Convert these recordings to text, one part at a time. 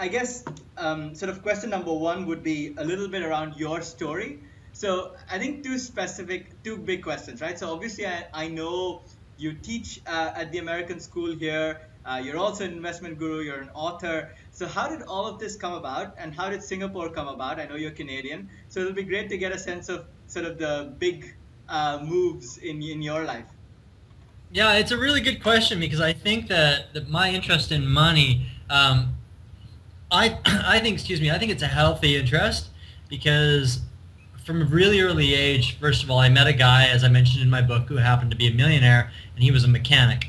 I guess um, sort of question number one would be a little bit around your story. So I think two specific, two big questions, right? So obviously, I, I know you teach uh, at the American School here. Uh, you're also an investment guru. You're an author. So how did all of this come about, and how did Singapore come about? I know you're Canadian, so it'll be great to get a sense of sort of the big uh, moves in in your life. Yeah, it's a really good question because I think that, that my interest in money, um, I I think excuse me, I think it's a healthy interest because from a really early age, first of all, I met a guy, as I mentioned in my book, who happened to be a millionaire, and he was a mechanic.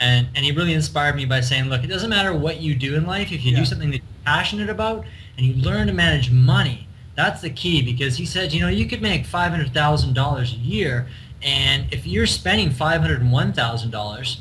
And, and he really inspired me by saying, look, it doesn't matter what you do in life. If you yeah. do something that you're passionate about and you learn to manage money, that's the key because he said, you know, you could make $500,000 a year and if you're spending $501,000,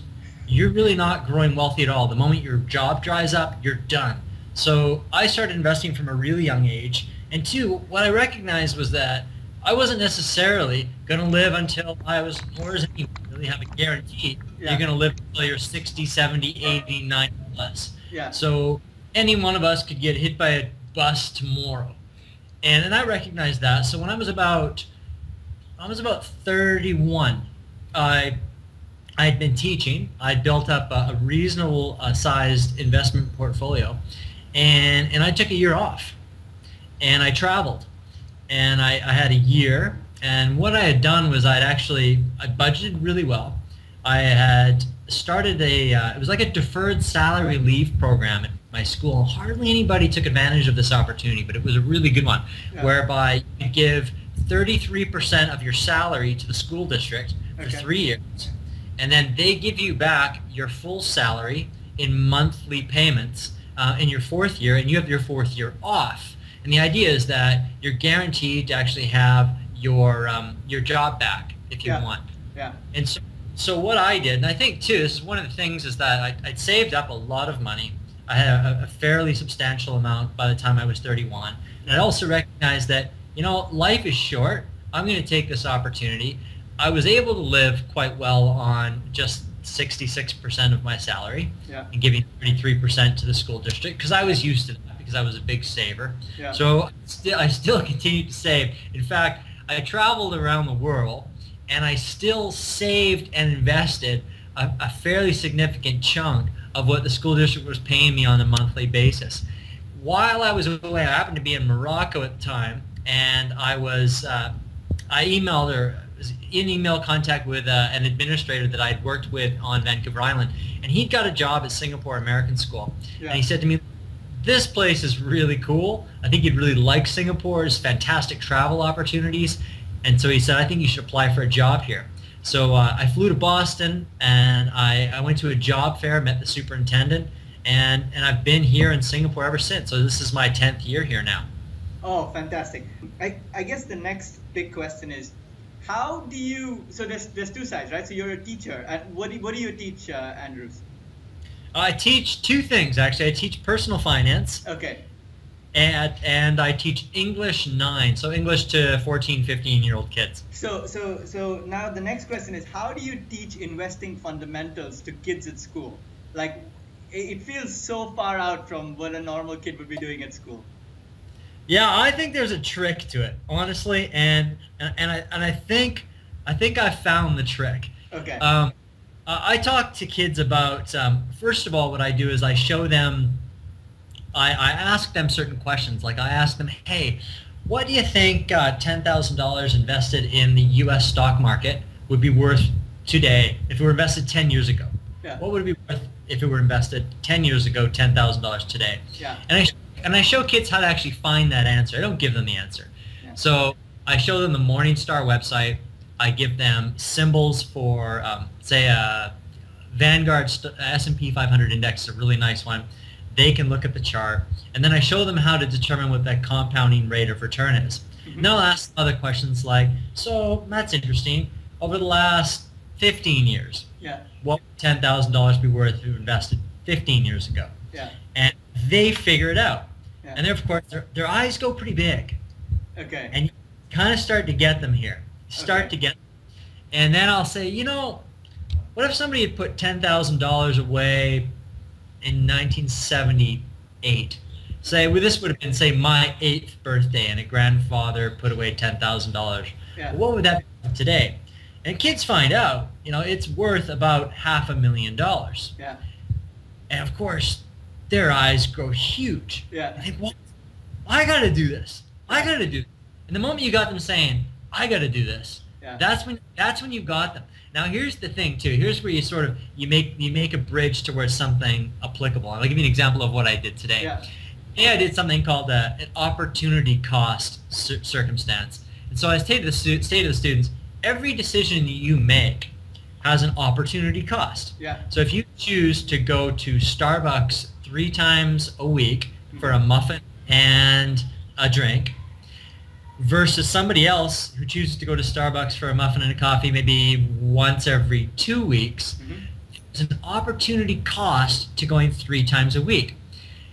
you're really not growing wealthy at all. The moment your job dries up, you're done. So I started investing from a really young age. And two, what I recognized was that I wasn't necessarily going to live until I was, nor does anyone really have a guarantee yeah. you're going to live until you're 60, 70, 80, 90 plus. Yeah. So any one of us could get hit by a bus tomorrow. And, and I recognized that. So when I was about, I was about 31, I I had been teaching. I built up a, a reasonable uh, sized investment portfolio, and and I took a year off, and I traveled, and I, I had a year. And what I had done was I'd actually I budgeted really well. I had started a uh, it was like a deferred salary leave program at my school. Hardly anybody took advantage of this opportunity, but it was a really good one, yeah. whereby you give 33% of your salary to the school district for okay. three years, and then they give you back your full salary in monthly payments uh, in your fourth year, and you have your fourth year off. And the idea is that you're guaranteed to actually have your um, your job back if you yeah. want. Yeah. And so, so what I did, and I think too, this is one of the things, is that I, would saved up a lot of money. I had a, a, fairly substantial amount by the time I was 31. And I also recognized that, you know, life is short. I'm going to take this opportunity. I was able to live quite well on just 66% of my salary yeah. and giving 33% to the school district because I was used to that because I was a big saver. Yeah. So still, I still continued to save. In fact, I traveled around the world and I still saved and invested a, a fairly significant chunk of what the school district was paying me on a monthly basis. While I was away, I happened to be in Morocco at the time, and I was uh, I emailed her in email contact with uh, an administrator that I'd worked with on Vancouver Island, and he'd got a job at Singapore American School, yeah. and he said to me, "This place is really cool. I think you'd really like Singapore. It's fantastic travel opportunities." And so he said, I think you should apply for a job here. So uh, I flew to Boston and I, I went to a job fair, met the superintendent, and, and I've been here in Singapore ever since. So this is my 10th year here now. Oh, fantastic. I, I guess the next big question is, how do you, so there's, there's two sides, right? So you're a teacher. And what do, what do you teach, uh, Andrews? I teach two things, actually. I teach personal finance. Okay and and I teach English 9, so English to 14, 15 year old kids. So so so now the next question is how do you teach investing fundamentals to kids at school? Like it feels so far out from what a normal kid would be doing at school. Yeah, I think there's a trick to it, honestly, and and, and I and I think I think I found the trick. Okay. Um, I talk to kids about um, first of all, what I do is I show them I, I ask them certain questions. Like I ask them, hey, what do you think uh, $10,000 invested in the U.S. stock market would be worth today if it were invested 10 years ago? Yeah. What would it be worth if it were invested 10 years ago, $10,000 today? Yeah. And I, and I show kids how to actually find that answer. I don't give them the answer. Yeah. So I show them the Morningstar website. I give them symbols for, um, say, a Vanguard S&P 500 index, a really nice one they can look at the chart, and then I show them how to determine what that compounding rate of return is. Mm-hmm. And they'll ask other questions like, so that's interesting. Over the last 15 years, yeah. what would $10,000 be worth if you invested 15 years ago? Yeah. And they figure it out. Yeah. And then, of course, their, their eyes go pretty big. Okay. And you kind of start to get them here. Start okay. to get them. And then I'll say, you know, what if somebody had put $10,000 away in 1978 Say, well, this would have been, say, my eighth birthday, and a grandfather put away ten thousand dollars. Yeah. What would that be today? And kids find out, you know, it's worth about half a million dollars. Yeah. And of course, their eyes grow huge. Yeah. I think, what? I got to do this. I got to do. This. And the moment you got them saying, "I got to do this," Yeah. that's when that's when you got them. Now here's the thing too. Here's where you sort of you make you make a bridge towards something applicable. I'll give you an example of what I did today. Yeah. Today I did something called a, an opportunity cost cir- circumstance. And so I say to the stu- say to the students, every decision that you make has an opportunity cost. Yeah. So if you choose to go to Starbucks three times a week for a muffin and a drink versus somebody else who chooses to go to Starbucks for a muffin and a coffee maybe once every two weeks, Mhm. there's an opportunity cost to going three times a week.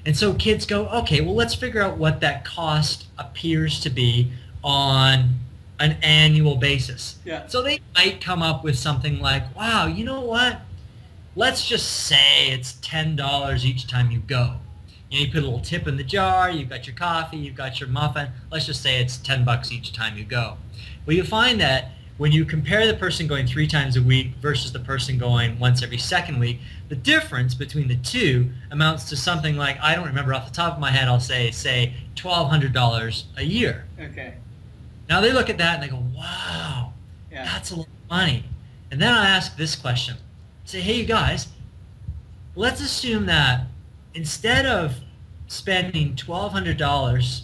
And so kids go, okay, well, let's figure out what that cost appears to be on an annual basis. Yeah. So they might come up with something like, wow, you know what? Let's just say it's $10 each time you go. You, know, you put a little tip in the jar, you've got your coffee, you've got your muffin. Let's just say it's 10 bucks each time you go. Well, you find that when you compare the person going three times a week versus the person going once every second week, the difference between the two amounts to something like, I don't remember off the top of my head, I'll say, say $1,200 a year. Okay. Now they look at that and they go, wow, Yeah. that's a lot of money. And then I ask this question. Say, hey, you guys, let's assume that instead of spending $1,200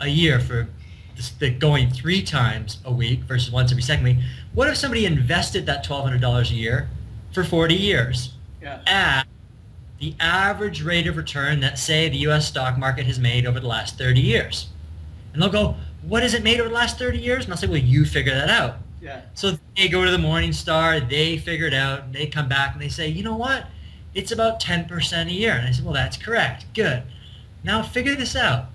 a year for this, the going three times a week versus once every second week, what if somebody invested that $1,200 a year for 40 years Yeah. at the average rate of return that, say, the U.S. stock market has made over the last 30 years? And they'll go, what has it made over the last 30 years? And I'll say, well, you figure that out. So they go to the Morningstar, they figure it out, and they come back and they say, you know what? It's about 10% a year. And I said, well, that's correct. Good. Now figure this out.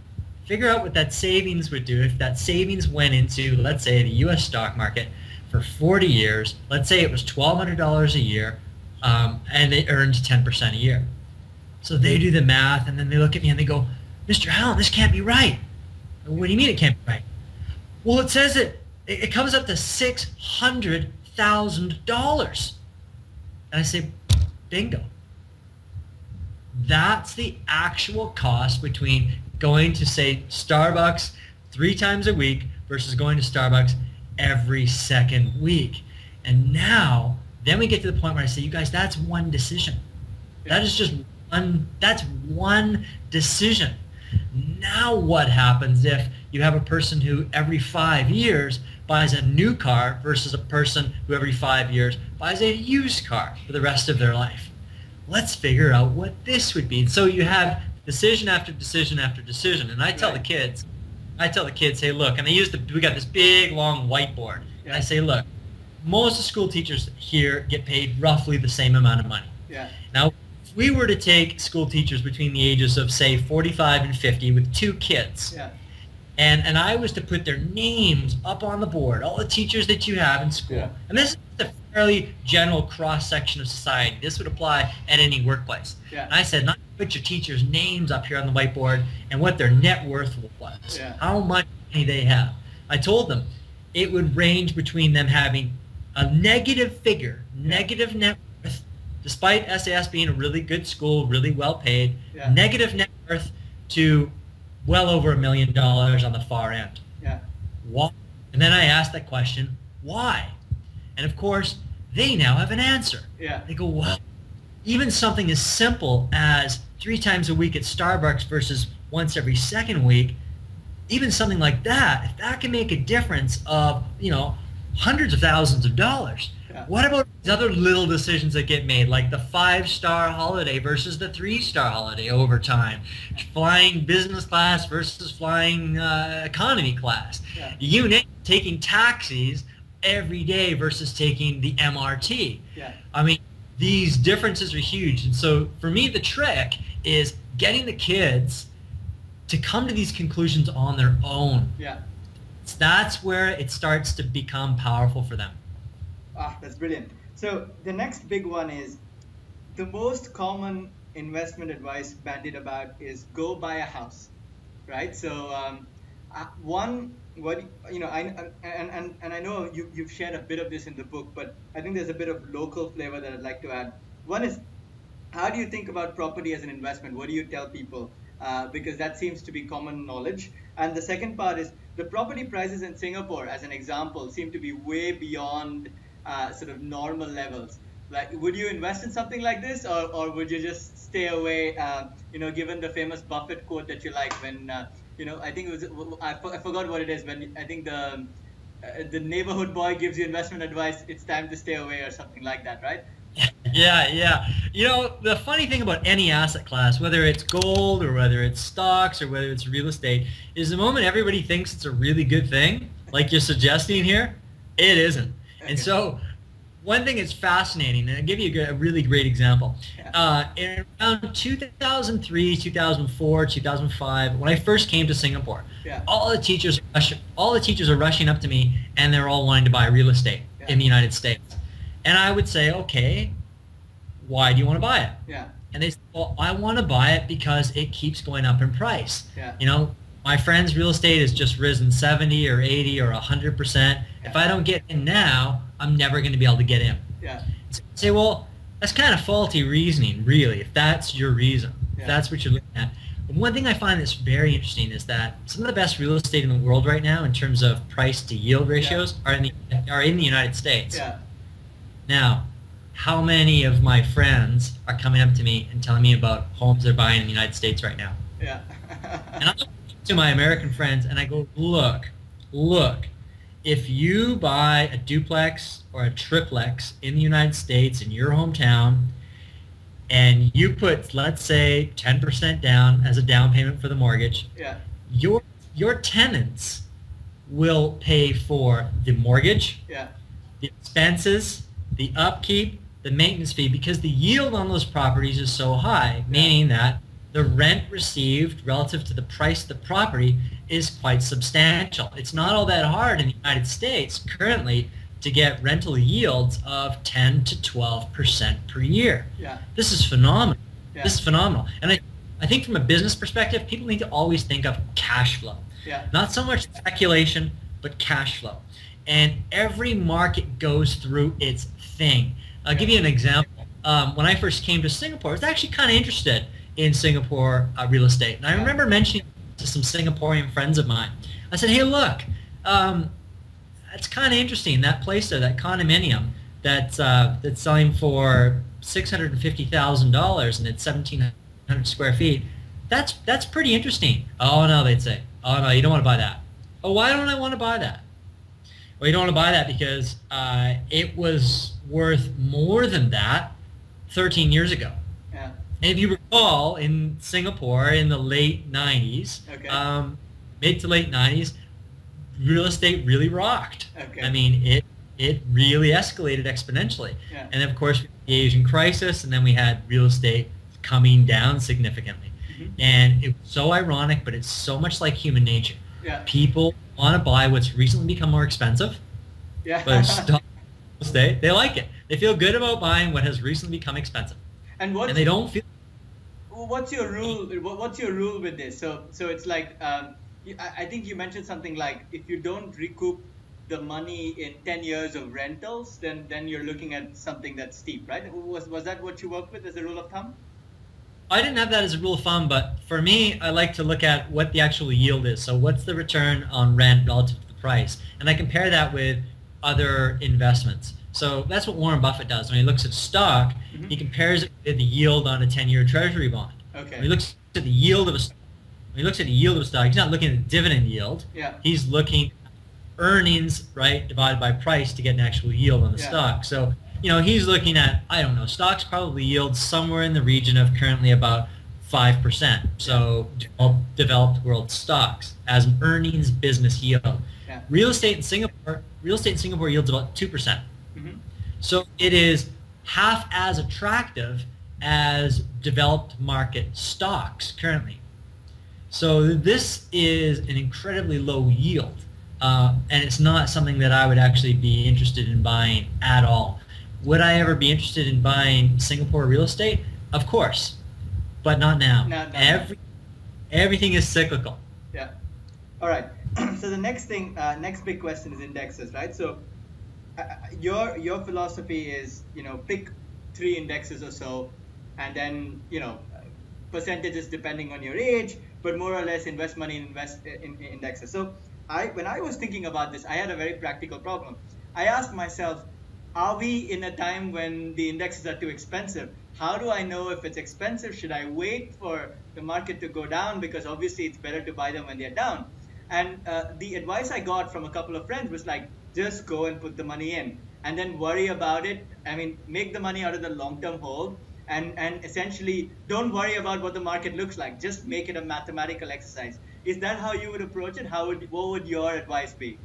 Figure out what that savings would do if that savings went into, let's say, the U.S. stock market for 40 years. Let's say it was $1,200 a year, um, and they earned 10% a year. So they do the math, and then they look at me and they go, Mr. Hallam, this can't be right. What do you mean it can't be right? Well, it says it. It, comes up to six hundred thousand dollars. And I say, bingo. That's the actual cost between going to say Starbucks three times a week versus going to Starbucks every second week. And now, then we get to the point where I say, you guys, that's one decision. That is just one, that's one decision. Now what happens if you have a person who every five years buys a new car versus a person who every five years buys a used car for the rest of their life? Let's figure out what this would be. So you have decision after decision after decision. And I tell the kids, I tell the kids, hey, look, and I use the, we got this big long whiteboard. And I say, look, most of the school teachers here get paid roughly the same amount of money. Yeah. Now, if we were to take school teachers between the ages of, say, 45 and 50 with two kids, Yeah. and, and I was to put their names up on the board, all the teachers that you have in school, Yeah. and this is a fairly general cross-section of society. This would apply at any workplace. Yeah. And I said, not put your teachers' names up here on the whiteboard and what their net worth was, Yeah. how much money they have. I told them it would range between them having a negative figure, negative net worth, despite SAS being a really good school, really well paid, Yeah. negative net worth to well over a million dollars on the far end. Yeah. Why? And then I asked that question, why? And of course, they now have an answer. Yeah. They go, well, even something as simple as three times a week at Starbucks versus once every second week, even something like that, if that can make a difference of, you know, hundreds of thousands of dollars, Yeah. what about these other little decisions that get made, like the five-star holiday versus the three-star holiday over time, flying business class versus flying uh, economy class, Yeah. you name taking taxis every day versus taking the MRT. Yeah. I mean, these differences are huge. And so for me, the trick is getting the kids to come to these conclusions on their own. Yeah. That's where it starts to become powerful for them. Ah, that's brilliant. So the next big one is the most common investment advice bandied about is go buy a house, right? So um, uh, one what you know I and, and, and I know you, you've shared a bit of this in the book, but I think there's a bit of local flavor that I'd like to add. One is how do you think about property as an investment? What do you tell people? Uh, because that seems to be common knowledge. And the second part is the property prices in Singapore, as an example, seem to be way beyond uh, sort of normal levels. Like, would you invest in something like this, or, or would you just stay away? Uh, you know, given the famous Buffett quote that you like, when uh, you know, I think it was I, I forgot what it is. When I think the uh, the neighborhood boy gives you investment advice, it's time to stay away, or something like that, right? yeah, yeah. You know, the funny thing about any asset class, whether it's gold or whether it's stocks or whether it's real estate, is the moment everybody thinks it's a really good thing, like you're suggesting here, it isn't. And so one thing that's fascinating, and I'll give you a really great example. Uh, in around 2003, 2004, 2005, when I first came to Singapore, yeah. all the teachers, all the teachers are rushing up to me, and they're all wanting to buy real estate yeah. in the United States. And I would say, okay, why do you want to buy it? Yeah. And they say, well, I want to buy it because it keeps going up in price. Yeah. You know, my friend's real estate has just risen 70 or 80 or 100%. Yeah. If I don't get in now, I'm never going to be able to get in. Yeah. So say, well, that's kind of faulty reasoning, really, if that's your reason, yeah. if that's what you're looking at. But one thing I find that's very interesting is that some of the best real estate in the world right now, in terms of price to yield ratios, yeah. are in the are in the United States. Yeah. Now, how many of my friends are coming up to me and telling me about homes they're buying in the United States right now? Yeah. and I look to my American friends and I go, look, look, if you buy a duplex or a triplex in the United States in your hometown and you put, let's say, 10% down as a down payment for the mortgage, yeah. your, your tenants will pay for the mortgage, yeah. the expenses, the upkeep, the maintenance fee, because the yield on those properties is so high, meaning that the rent received relative to the price of the property is quite substantial. It's not all that hard in the United States currently to get rental yields of 10 to 12% per year. Yeah. This is phenomenal. Yeah. This is phenomenal. And I, I think from a business perspective, people need to always think of cash flow. Yeah. Not so much speculation, but cash flow. And every market goes through its thing. I'll give you an example. Um, when I first came to Singapore, I was actually kind of interested in Singapore uh, real estate. And I remember mentioning to some Singaporean friends of mine, I said, hey, look, um, that's kind of interesting. That place there, that condominium that's, uh, that's selling for $650,000 and it's 1,700 square feet. That's, that's pretty interesting. Oh, no, they'd say. Oh, no, you don't want to buy that. Oh, why don't I want to buy that? Well, you don't want to buy that because uh, it was worth more than that 13 years ago. And if you recall, in Singapore in the late 90s, okay. um, mid to late 90s, real estate really rocked. Okay. I mean, it it really escalated exponentially. Yeah. And of course, the Asian crisis, and then we had real estate coming down significantly. Mm-hmm. And it's so ironic, but it's so much like human nature. Yeah. People want to buy what's recently become more expensive, Yeah. but stock estate, they like it. They feel good about buying what has recently become expensive, and what and they don't feel. What's your rule what's your rule with this so so it's like um, I think you mentioned something like if you don't recoup the money in 10 years of rentals then then you're looking at something that's steep right was was that what you worked with as a rule of thumb I didn't have that as a rule of thumb, but for me, I like to look at what the actual yield is. So what's the return on rent relative to the price? And I compare that with other investments. So that's what Warren Buffett does. When he looks at stock, Mhm. he compares it with the yield on a 10-year treasury bond. okay When he looks at the yield of a when he looks at the yield of a stock, he's not looking at the dividend yield. yeah He's looking earnings, right, divided by price to get an actual yield on the Yeah. stock. So, you know, he's looking at, I don't know, stocks probably yield somewhere in the region of currently about 5%. So developed, developed world stocks as an earnings business yield. yeah Real estate in Singapore, real estate in Singapore yields about 2%. Hmm So it is half as attractive as developed market stocks currently. So this is an incredibly low yield, uh, and it's not something that I would actually be interested in buying at all. Would I ever be interested in buying Singapore real estate? Of course. but not now. No, no, no. Every everything is cyclical. Yeah. All right. so the next thing, uh, next big question is indexes, right? So your your philosophy is, you know, pick three indexes or so, and then you know, percentages depending on your age, but more or less invest money in invest in, in indexes. So I, when I was thinking about this, I had a very practical problem. I asked myself, are we in a time when the indexes are too expensive? How do I know if it's expensive? Should I wait for the market to go down? Because obviously it's better to buy them when they're down. And uh, the advice I got from a couple of friends was like, just go and put the money in and then worry about it. I mean, make the money out of the long term hold and, and essentially don't worry about what the market looks like. Just make it a mathematical exercise. Is that how you would approach it? How would what would your advice be?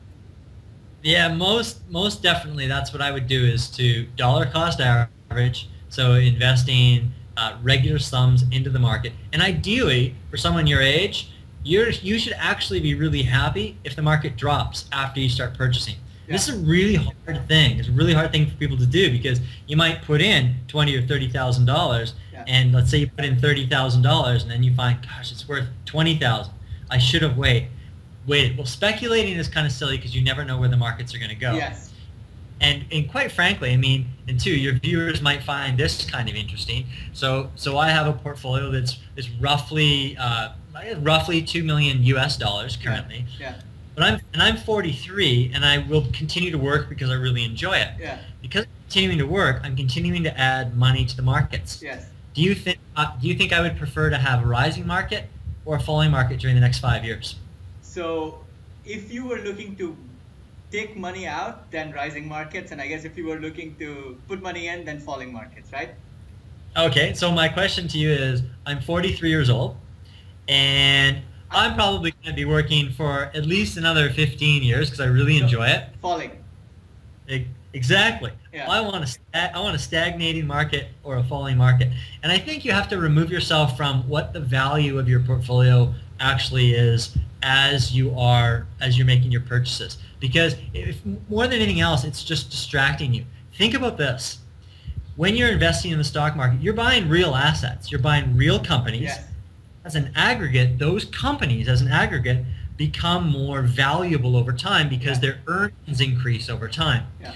Yeah, most most definitely. That's what I would do is to dollar cost average. So investing uh, regular sums into the market, and ideally for someone your age, you you should actually be really happy if the market drops after you start purchasing. Yeah. This is a really hard thing. It's a really hard thing for people to do because you might put in twenty or thirty thousand yeah. dollars, and let's say you put in thirty thousand dollars, and then you find, gosh, it's worth twenty thousand. I should have waited. Waited. Well, speculating is kind of silly because you never know where the markets are going to go. Yes. And and quite frankly, I mean, and two, your viewers might find this kind of interesting. So so I have a portfolio that's is roughly uh, roughly two million U.S. dollars currently. Yeah. yeah. But I'm and I'm 43, and I will continue to work because I really enjoy it. Yeah. Because I'm continuing to work, I'm continuing to add money to the markets. Yes. Do you think uh, Do you think I would prefer to have a rising market or a falling market during the next five years? So, if you were looking to take money out, then rising markets, and I guess if you were looking to put money in, then falling markets, right? Okay, so my question to you is I'm 43 years old, and I'm probably going to be working for at least another 15 years because I really enjoy it. Falling. Exactly. Yeah. I want a I want a stagnating market or a falling market, and I think you have to remove yourself from what the value of your portfolio actually is as you are as you're making your purchases. Because if more than anything else, it's just distracting you. Think about this: when you're investing in the stock market, you're buying real assets. You're buying real companies. Yes. As an aggregate, those companies, as an aggregate, become more valuable over time because yeah. their earnings increase over time. Yeah.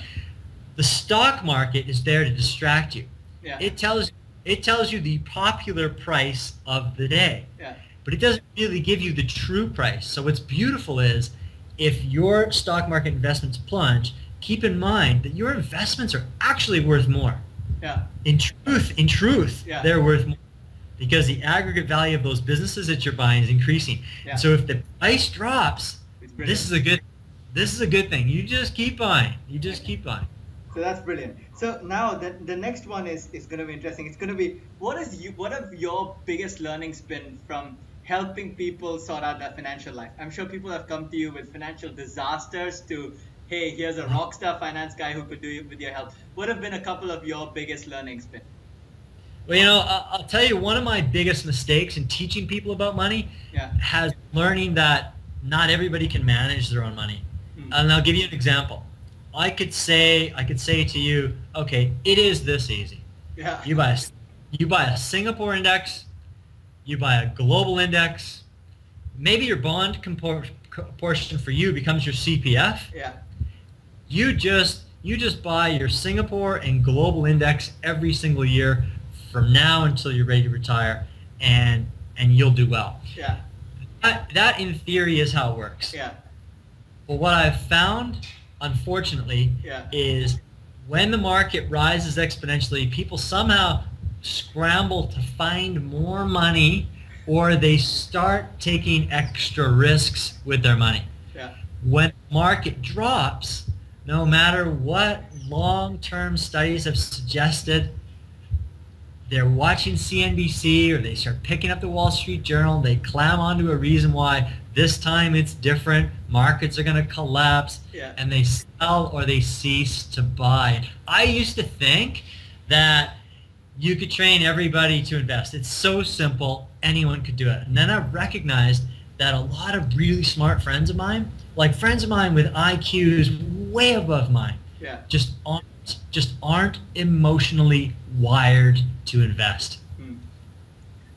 The stock market is there to distract you. Yeah. It tells it tells you the popular price of the day. Yeah. But it doesn't really give you the true price. So what's beautiful is if your stock market investments plunge, keep in mind that your investments are actually worth more. Yeah. In truth, in truth, yeah. they're worth more because the aggregate value of those businesses that you're buying is increasing. Yeah. So if the price drops, this is a good this is a good thing. You just keep buying. You just keep buying. So that's brilliant. So now the, the next one is, is going to be interesting. It's going to be what is you what have your biggest learnings been from helping people sort out their financial life? I'm sure people have come to you with financial disasters to hey, here's a rock star finance guy who could do it with your help. What have been a couple of your biggest learnings been? Well, you know, I'll tell you one of my biggest mistakes in teaching people about money yeah. has learning that not everybody can manage their own money. Mm. And I'll give you an example. I could say I could say to you, okay, it is this easy. Yeah. You buy a, you buy a Singapore index, you buy a global index, maybe your bond portion for you becomes your CPF. Yeah. You just you just buy your Singapore and global index every single year from now until you're ready to retire, and and you'll do well. Yeah. That, that in theory is how it works. Yeah. But what I've found unfortunately, yeah. is when the market rises exponentially, people somehow scramble to find more money or they start taking extra risks with their money. Yeah. When market drops, no matter what long-term studies have suggested, they're watching CNBC or they start picking up the Wall Street Journal, they clam onto a reason why this time it's different. Markets are going to collapse. Yeah. And they sell or they cease to buy. I used to think that you could train everybody to invest. It's so simple. Anyone could do it. And then I recognized that a lot of really smart friends of mine, like friends of mine with IQs way above mine, yeah. just aren't, just aren't emotionally wired to invest.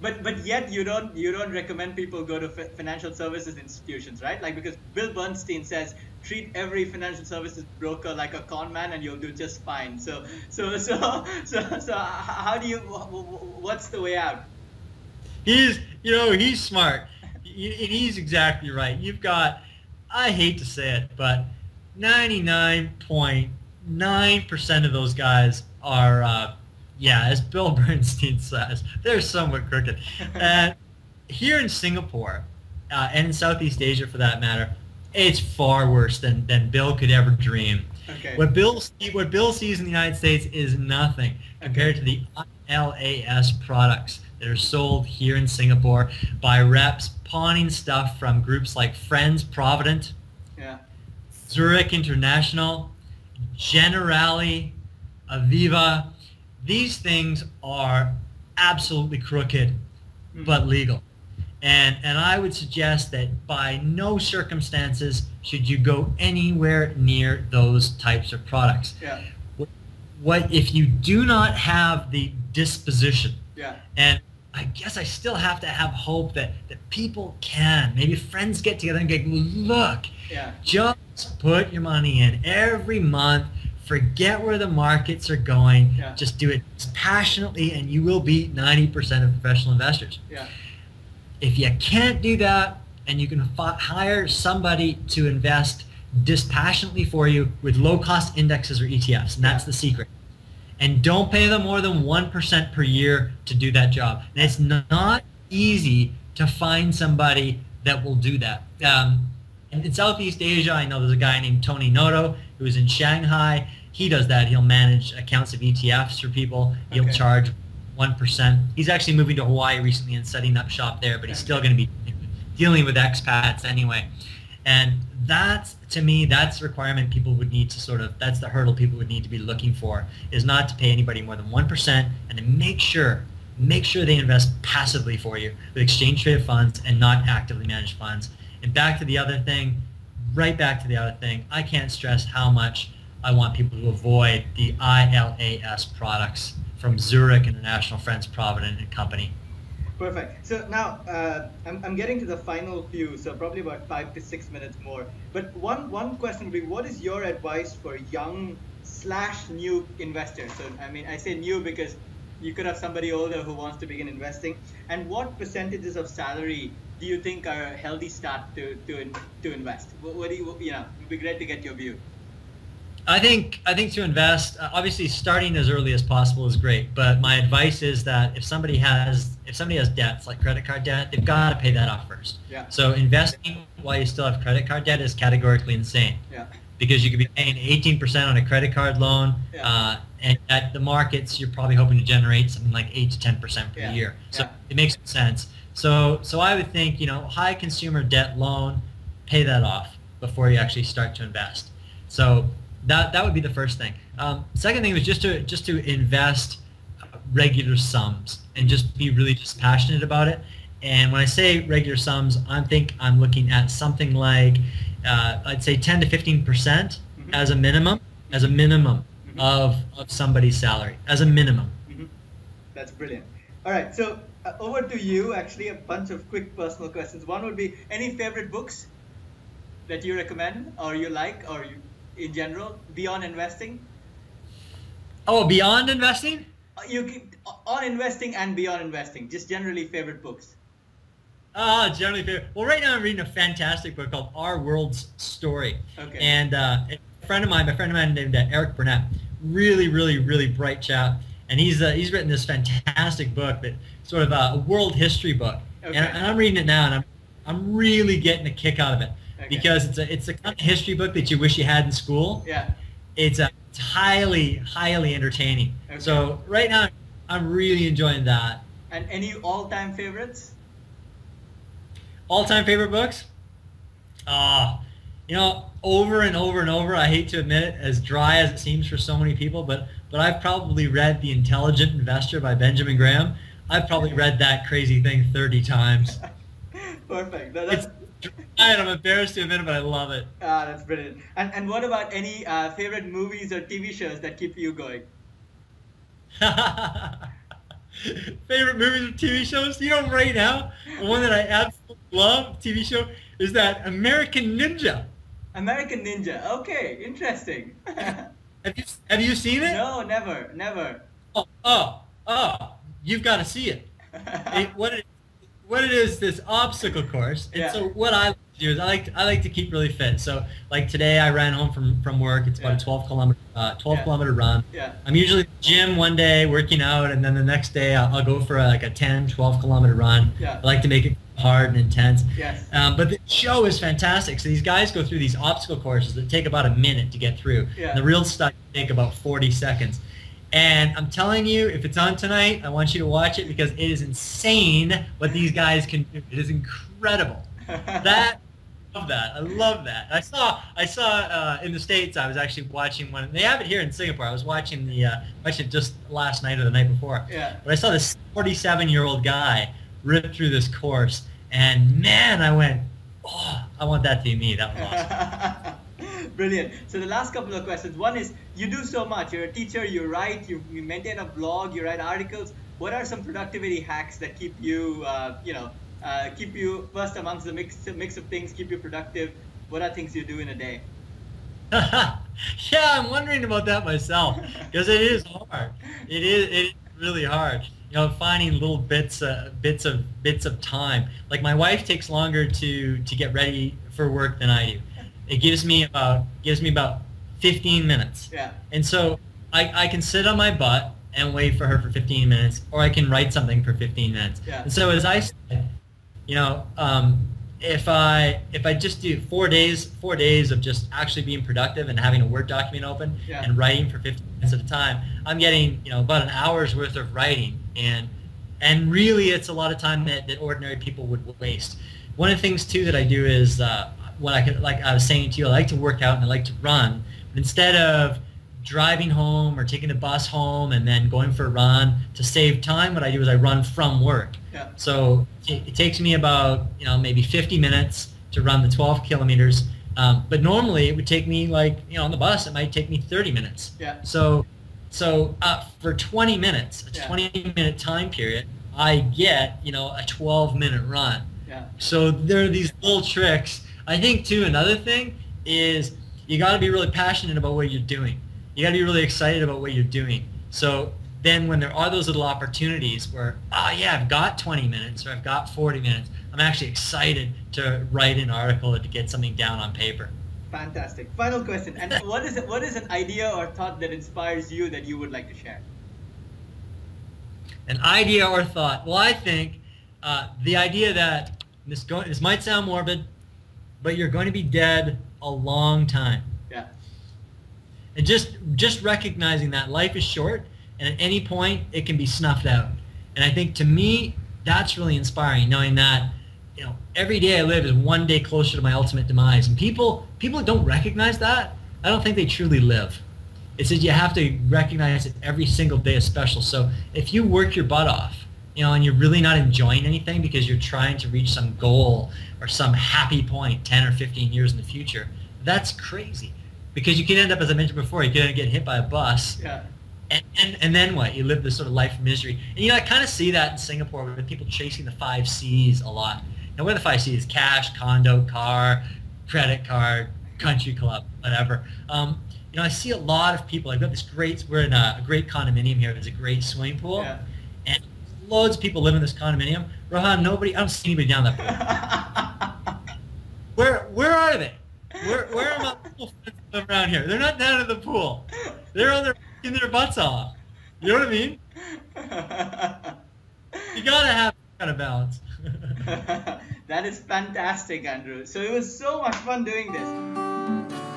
but but yet you don't you don't recommend people go to f- financial services institutions, right? Like because Bill Bernstein says treat every financial services broker like a con man and you'll do just fine. So so so so so how do you what's the way out? He's you know he's smart. He's exactly right. You've got I hate to say it, but 99.9% of those guys are uh, yeah, as Bill Bernstein says, they're somewhat crooked. and here in Singapore, uh, and in Southeast Asia for that matter, it's far worse than, than Bill could ever dream. Okay. What Bill what Bill sees in the United States is nothing compared to the ILAS products that are sold here in Singapore by reps pawning stuff from groups like Friends Provident, yeah. Zurich International, Generali, Aviva, these things are absolutely crooked mm-hmm. but legal. And, and I would suggest that by no circumstances should you go anywhere near those types of products. Yeah. What if you do not have the disposition? Yeah. And I guess I still have to have hope that, that people can. Maybe friends get together and go, look, yeah. just put your money in every month forget where the markets are going. Yeah. Just do it passionately, and you will beat 90% of professional investors. Yeah. If you can't do that, and you can hire somebody to invest dispassionately for you with low-cost indexes or ETFs, and that's yeah. the secret. And don't pay them more than 1% per year to do that job. And it's not easy to find somebody that will do that. Um, in Southeast Asia, I know there's a guy named Tony Noto who's in Shanghai he does that. He'll manage accounts of ETFs for people. He'll okay. charge one percent. He's actually moving to Hawaii recently and setting up shop there, but he's still going to be dealing with expats anyway. And that's to me, that's the requirement people would need to sort of. That's the hurdle people would need to be looking for is not to pay anybody more than one percent, and to make sure make sure they invest passively for you with exchange traded funds and not actively managed funds. And back to the other thing, right back to the other thing. I can't stress how much I want people to avoid the ILAS products from Zurich International Friends Provident and Company. Perfect. So now uh, I'm, I'm getting to the final few, so probably about five to six minutes more. But one one question would be, what is your advice for young slash new investors? So I mean, I say new because you could have somebody older who wants to begin investing. And what percentages of salary do you think are a healthy start to to to invest? What, what do you you know? It'd be great to get your view. I think I think to invest, uh, obviously starting as early as possible is great. But my advice is that if somebody has if somebody has debts like credit card debt, they've got to pay that off first. Yeah. So investing while you still have credit card debt is categorically insane. Yeah. Because you could be paying 18% on a credit card loan, yeah. uh, and at the markets you're probably hoping to generate something like eight to 10% per yeah. year. So yeah. it makes sense. So so I would think you know high consumer debt loan, pay that off before you actually start to invest. So that that would be the first thing. Um, second thing was just to just to invest regular sums and just be really just passionate about it. And when I say regular sums, I think I'm looking at something like uh, I'd say 10 to 15 percent mm-hmm. as a minimum, as a minimum mm-hmm. of of somebody's salary, as a minimum. Mm-hmm. That's brilliant. All right, so uh, over to you. Actually, a bunch of quick personal questions. One would be any favorite books that you recommend or you like or you in general beyond investing? Oh, beyond investing? Uh, you on investing and beyond investing, just generally favorite books. Ah, uh, generally favorite. Well, right now I'm reading a fantastic book called Our World's Story. Okay. And uh, a friend of mine, a friend of mine named uh, Eric Burnett, really, really, really bright chap, and he's uh, he's written this fantastic book that sort of a world history book, okay. and, and I'm reading it now, and I'm I'm really getting a kick out of it okay. because it's a it's a kind of history book that you wish you had in school. Yeah. It's a it's highly highly entertaining. Okay. So right now I'm really enjoying that. And any all-time favorites? All-time favorite books? Ah, uh, you know, over and over and over. I hate to admit it, as dry as it seems for so many people, but but I've probably read The Intelligent Investor by Benjamin Graham. I've probably read that crazy thing 30 times. Perfect. that's, I'm embarrassed to admit it, but I love it. Ah, that's brilliant. And and what about any uh, favorite movies or TV shows that keep you going? favorite movies or TV shows? You know, right now, the one that I absolutely love, TV show, is that American Ninja. American Ninja. Okay, interesting. have you have you seen it? No, never, never. Oh, oh, oh! You've got to see it. it what it what it is, this obstacle course. And Yeah. so what I like to do is I like to, I like to keep really fit. So like today, I ran home from from work. It's about Yeah. a 12 kilometer uh, 12 Yeah. kilometer run. Yeah. I'm usually at the gym one day working out, and then the next day I'll, I'll go for a, like a 10, 12 kilometer run. Yeah. I like to make it hard and intense. Yes. Um, but the show is fantastic. So these guys go through these obstacle courses that take about a minute to get through. Yeah. And the real stuff take about 40 seconds. And I'm telling you, if it's on tonight, I want you to watch it because it is insane what these guys can do. It is incredible. That I love that. I love that. I saw I saw uh, in the states. I was actually watching one. They have it here in Singapore. I was watching the uh, it just last night or the night before. Yeah. But I saw this 47 year old guy rip through this course, and man, I went, oh, I want that to be me. That was awesome. Brilliant. So the last couple of questions. One is you do so much. You're a teacher. You write. You, you maintain a blog. You write articles. What are some productivity hacks that keep you, uh, you know, uh, keep you first amongst the mix mix of things, keep you productive? What are things you do in a day? yeah, I'm wondering about that myself because it is hard. It is it is really hard. You know, finding little bits uh, bits of bits of time. Like my wife takes longer to to get ready for work than I do. It gives me about gives me about 15 minutes. Yeah. And so I, I can sit on my butt and wait for her for 15 minutes, or I can write something for 15 minutes. Yeah. And so as I said, you know, um, if I if I just do four days four days of just actually being productive and having a Word document open Yeah. and writing for 15 minutes at a time, I'm getting you know about an hour's worth of writing, and and really it's a lot of time that, that ordinary people would waste. One of the things too that I do is uh, what I could like I was saying to you, I like to work out and I like to run. But instead of driving home or taking the bus home and then going for a run to save time, what I do is I run from work. Yeah. So it, it takes me about you know maybe 50 minutes to run the 12 kilometers. Um, but normally it would take me like you know on the bus it might take me 30 minutes. Yeah. So so uh, for 20 minutes, a Yeah. 20 minute time period, I get you know a 12 minute run. Yeah. So there are these little tricks. I think too another thing is you got to be really passionate about what you're doing. You got to be really excited about what you're doing. So then when there are those little opportunities where, oh yeah, I've got 20 minutes or I've got 40 minutes, I'm actually excited to write an article or to get something down on paper. Fantastic. Final question. And what is it, what is an idea or thought that inspires you that you would like to share? An idea or thought. Well, I think uh, the idea that this, go- this might sound morbid, but you're going to be dead a long time. Yeah. and just just recognizing that life is short and at any point it can be snuffed out and i think to me that's really inspiring knowing that you know every day i live is one day closer to my ultimate demise and people people that don't recognize that i don't think they truly live it says you have to recognize that every single day is special so if you work your butt off you know and you're really not enjoying anything because you're trying to reach some goal or some happy point 10 or 15 years in the future that's crazy. Because you can end up as i mentioned before you can get hit by a bus Yeah. and, and, and then what? You live this sort of life of misery. And you know i kind of see that in singapore with people chasing the five c's a lot. Now what are the five c's? Cash condo car credit card country club whatever. Um, you know i see a lot of people. I've got this great we're in a, a great condominium here. There's a great swimming pool. Yeah. Loads of people live in this condominium. Rohan nobody i don't see anybody down that pool where where are they? Where where are my people live around here? They're not down at the pool. They're on their in their butts off. You know what i mean? You gotta have that kind of balance. That is fantastic, Andrew. So it was so much fun doing this.